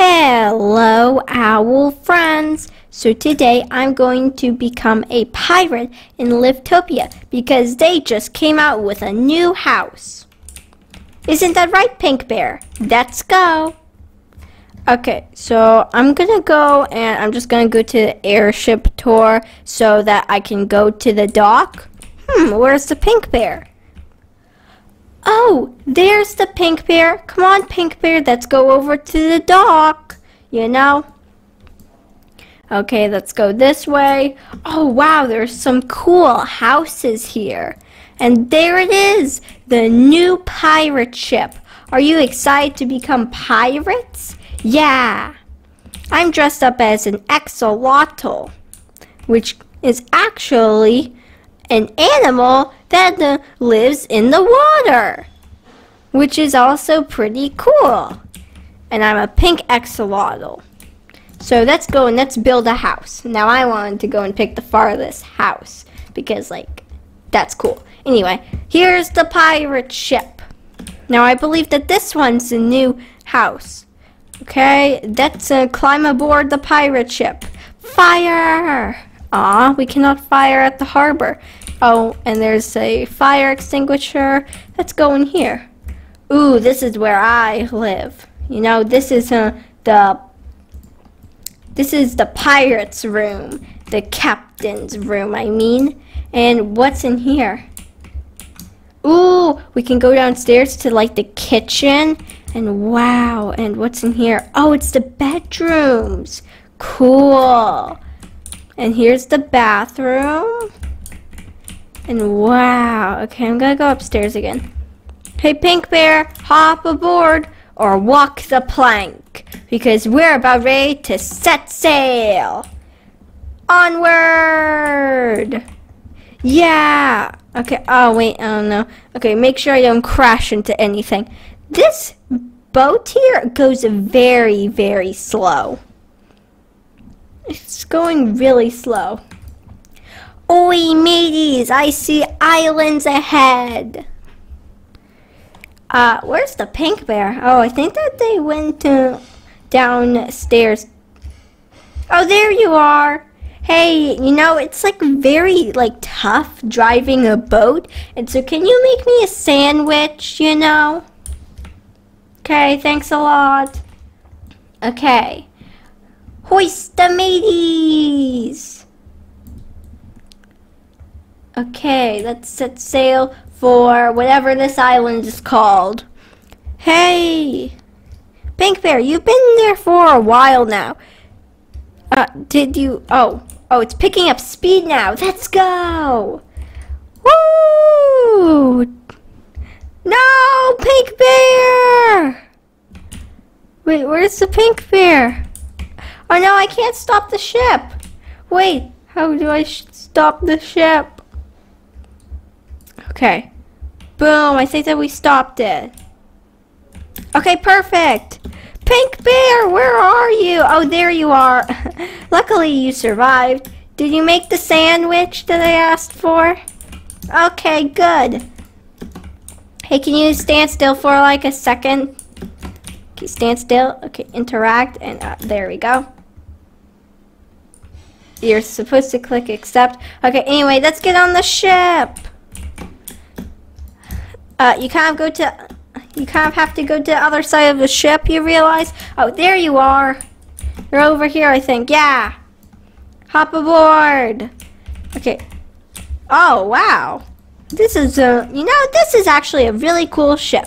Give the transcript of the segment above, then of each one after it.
Hello, owl friends! So today I'm going to become a pirate in Livetopia because they just came out with a new house. Isn't that right, Pink Bear? Let's go! Okay, so I'm gonna go and I'm just gonna go to the airship tour so that I can go to the dock. Hmm, where's the Pink Bear? There's the pink bear. Come on, pink bear, let's go over to the dock. You know? Okay, let's go this way. Oh, wow, there's some cool houses here. And there it is, the new pirate ship. Are you excited to become pirates? Yeah. I'm dressed up as an axolotl, which is actually an animal that lives in the water, which is also pretty cool. And I'm a pink axolotl. So let's go and let's build a house. Now I wanted to go and pick the farthest house because like that's cool. Anyway, here's the pirate ship. Now I believe that this one's the new house. Okay, let's uh, climb aboard the pirate ship. Fire! Ah, we cannot fire at the harbor. Oh, and there's a fire extinguisher. Let's go in here. Ooh, this is where I live. You know, this is uh, the this is the pirate's room, the captain's room, I mean. And what's in here? Ooh, we can go downstairs to like the kitchen. And wow, and what's in here? Oh, it's the bedrooms. Cool. And here's the bathroom. And wow, okay, I'm gonna go upstairs again. Hey, Pink Bear, hop aboard or walk the plank because we're about ready to set sail. Onward! Yeah! Okay, oh wait, don't know. Okay, make sure I don't crash into anything. This boat here goes very, very slow. It's going really slow. Oi, mateys, I see islands ahead. Uh, where's the pink bear? Oh, I think that they went to downstairs. Oh, there you are. Hey, you know, it's like very, like, tough driving a boat. And so can you make me a sandwich, you know? Okay, thanks a lot. Okay. Hoist the mateys! Okay, let's set sail for whatever this island is called. Hey! Pink Bear, you've been there for a while now. Uh, did you... Oh. Oh, it's picking up speed now. Let's go! Woo! No! Pink Bear! Wait, where's the Pink Bear? Oh no, I can't stop the ship. Wait, how do I stop the ship? Okay. Boom, I think that we stopped it. Okay, perfect. Pink Bear, where are you? Oh, there you are. Luckily, you survived. Did you make the sandwich that I asked for? Okay, good. Hey, can you stand still for like a second? Okay, stand still. Okay, interact, and uh, there we go. You're supposed to click accept. Okay, anyway, let's get on the ship. Uh, you kind of go to, you kind of have to go to the other side of the ship, you realize? Oh, there you are. You're over here, I think. Yeah. Hop aboard. Okay. Oh, wow. This is a, you know, this is actually a really cool ship.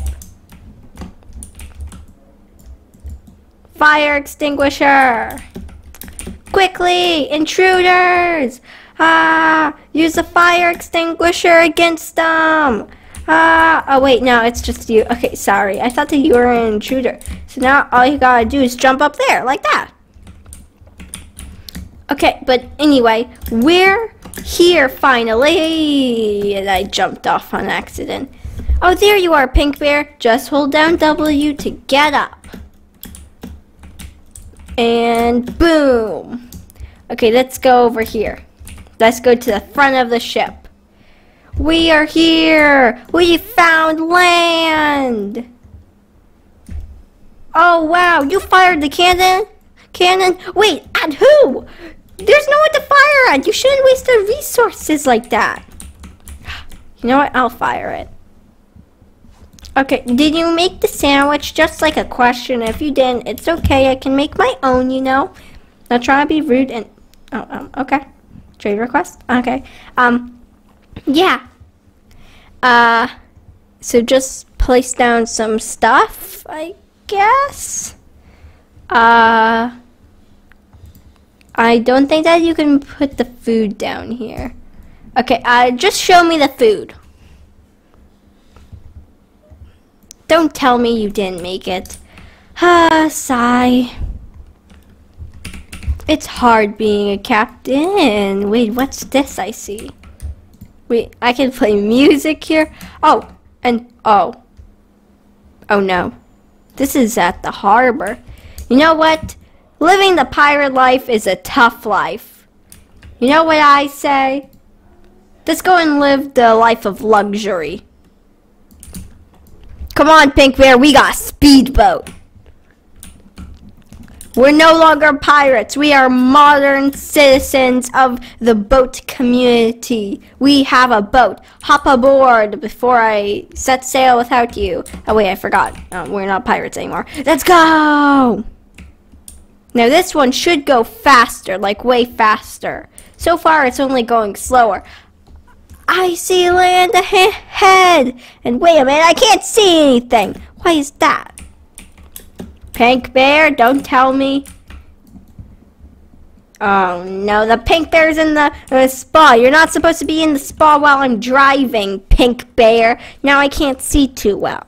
Fire extinguisher. Quickly, intruders. Ah, use the fire extinguisher against them. Ah, uh, oh wait, no, it's just you. Okay, sorry. I thought that you were an intruder. So now all you gotta do is jump up there, like that. Okay, but anyway, we're here finally. And I jumped off on accident. Oh, there you are, Pink Bear. Just hold down W to get up. And boom. Okay, let's go over here. Let's go to the front of the ship. We are here! We found land! Oh wow, you fired the cannon? Cannon? Wait, at who? There's no one to fire at. You shouldn't waste the resources like that. You know what? I'll fire it. Okay, did you make the sandwich? Just like a question. If you didn't, it's okay. I can make my own, you know? Not trying to be rude and... Oh, um, okay. Trade request? Okay. Um, yeah. Uh, so just place down some stuff, I guess? Uh... I don't think that you can put the food down here. Okay, uh, just show me the food. Don't tell me you didn't make it. Ah, sigh. It's hard being a captain. Wait, what's this I see? I can play music here? Oh, and, oh. Oh no. This is at the harbor. You know what? Living the pirate life is a tough life. You know what I say? Let's go and live the life of luxury. Come on, Pink Bear, we got a speedboat. We're no longer pirates. We are modern citizens of the boat community. We have a boat. Hop aboard before I set sail without you. Oh, wait, I forgot. Um, we're not pirates anymore. Let's go! Now, this one should go faster, like way faster. So far, it's only going slower. I see land ahead. And wait a minute, I can't see anything. Why is that? Pink bear, don't tell me. Oh no, the pink bear's in the, the spa. You're not supposed to be in the spa while I'm driving, pink bear. Now I can't see too well.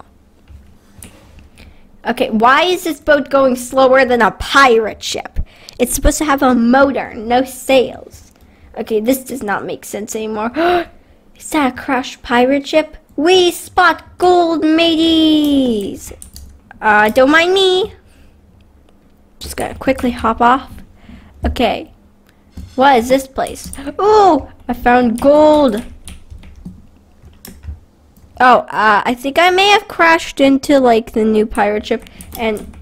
Okay, why is this boat going slower than a pirate ship? It's supposed to have a motor, no sails. Okay, this does not make sense anymore. Is that a crashed pirate ship? We spot gold mateys! Uh, don't mind me. Just gotta quickly hop off. Okay. What is this place? Oh, I found gold. Oh, uh, I think I may have crashed into like the new pirate ship and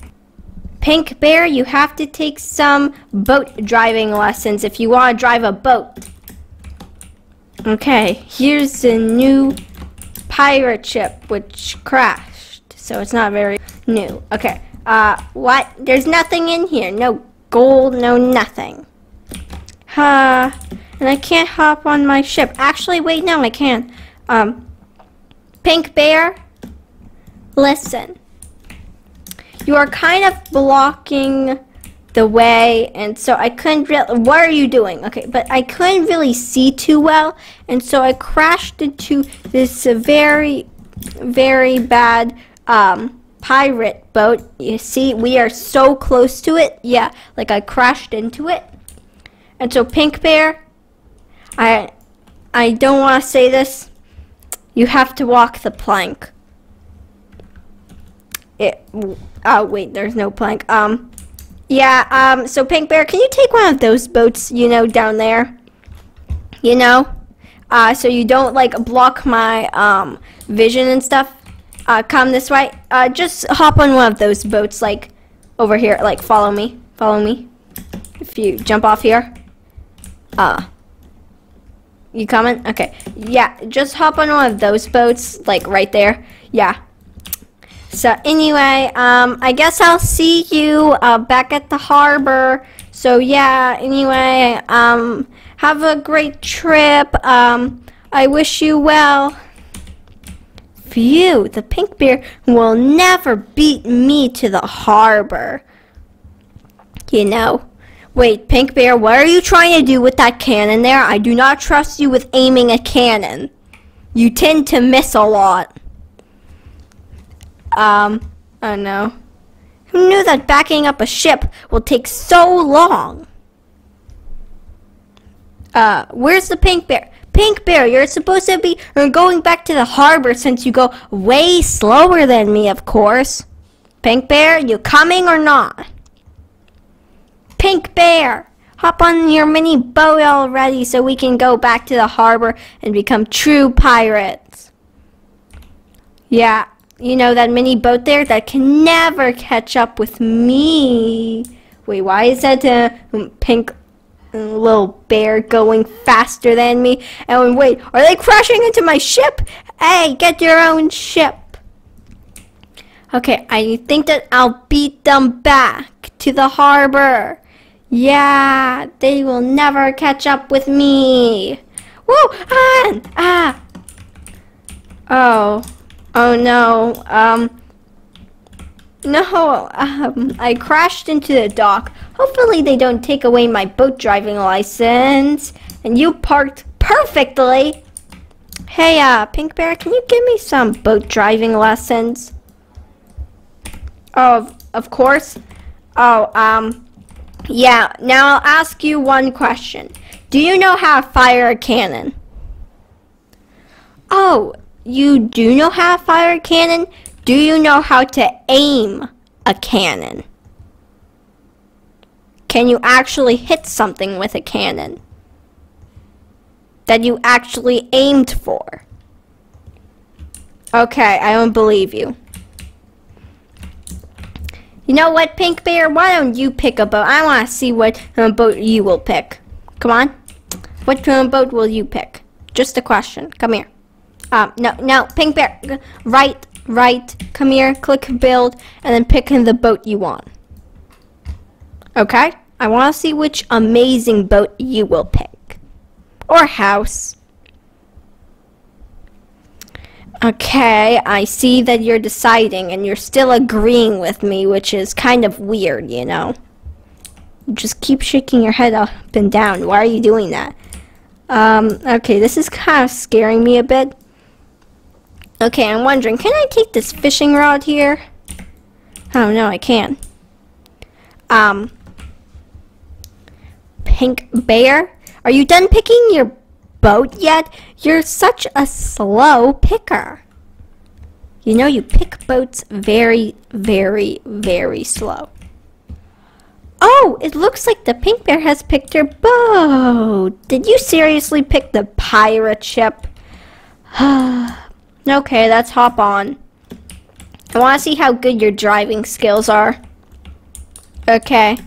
Pink Bear, you have to take some boat driving lessons if you want to drive a boat. Okay, here's the new pirate ship which crashed. So it's not very new. Okay, uh, what? There's nothing in here. No gold, no nothing. Uh, and I can't hop on my ship. Actually, wait, no, I can. Um, Pink Bear, listen. You are kind of blocking the way and so I couldn't really what are you doing okay but I couldn't really see too well and so I crashed into this very very bad um, pirate boat you see we are so close to it yeah like I crashed into it and so pink bear I I don't want to say this you have to walk the plank it oh wait there's no plank um yeah, um, so Pink Bear, can you take one of those boats, you know, down there? You know? Uh, so you don't, like, block my, um, vision and stuff. Uh, come this way. Uh, just hop on one of those boats, like, over here. Like, follow me. Follow me. If you jump off here. Uh, you coming? Okay. Yeah, just hop on one of those boats, like, right there. Yeah. So anyway, um, I guess I'll see you uh, back at the harbor. So yeah, anyway, um, have a great trip. Um, I wish you well. Phew, the pink bear will never beat me to the harbor. You know. Wait, Pink Bear, what are you trying to do with that cannon there? I do not trust you with aiming a cannon. You tend to miss a lot. Um, oh no. Who knew that backing up a ship will take so long? Uh, where's the pink bear? Pink bear, you're supposed to be going back to the harbor since you go way slower than me, of course. Pink bear, you coming or not? Pink bear, hop on your mini boat already so we can go back to the harbor and become true pirates. Yeah, you know, that mini boat there that can never catch up with me. Wait, why is that a pink little bear going faster than me? And wait, are they crashing into my ship? Hey, get your own ship. Okay, I think that I'll beat them back to the harbor. Yeah, they will never catch up with me. Whoa! Ah! ah. Oh. Oh no. Um. No, um, I crashed into the dock. Hopefully they don't take away my boat driving license. And you parked perfectly. Hey, uh, Pink Bear, can you give me some boat driving lessons? Oh, of, course. Oh, um, yeah. Now I'll ask you one question. Do you know how to fire a cannon? Oh, you do know how to fire a cannon? Do you know how to aim a cannon? Can you actually hit something with a cannon? That you actually aimed for? Okay, I don't believe you. You know what, Pink Bear? Why don't you pick a boat? I want to see what uh, boat you will pick. Come on. What uh, boat will you pick? Just a question. Come here. Um, no, no, Pink Bear. Right, right. Come here. Click build, and then pick in the boat you want. Okay? I want to see which amazing boat you will pick. Or house. Okay, I see that you're deciding and you're still agreeing with me, which is kind of weird, you know. just keep shaking your head up and down. Why are you doing that? Um, okay, this is kind of scaring me a bit. Okay, I'm wondering, can I take this fishing rod here? Oh, no, I can. Um, Pink Bear, are you done picking your boat yet? You're such a slow picker. You know, you pick boats very, very, very slow. Oh, it looks like the pink bear has picked your boat. Did you seriously pick the pirate ship? okay, let's hop on. I want to see how good your driving skills are. Okay.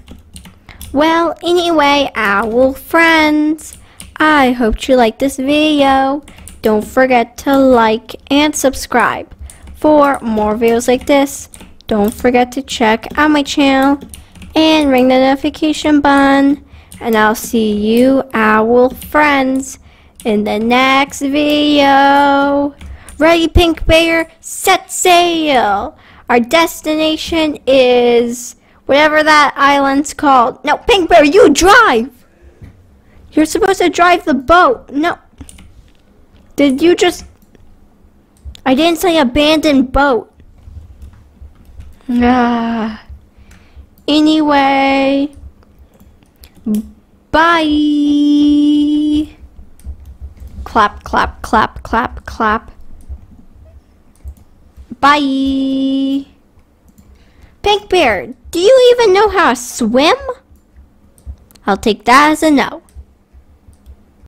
Well, anyway, owl friends. I hope you liked this video. Don't forget to like and subscribe for more videos like this. Don't forget to check out my channel and ring the notification button. And I'll see you owl friends in the next video. Ready Pink Bear, set sail! Our destination is whatever that island's called. No, Pink Bear, you drive! You're supposed to drive the boat. No. Did you just... I didn't say abandoned boat. Ah. Anyway. Bye. Clap, clap, clap, clap, clap. Bye. Pink Bear, do you even know how to swim? I'll take that as a no.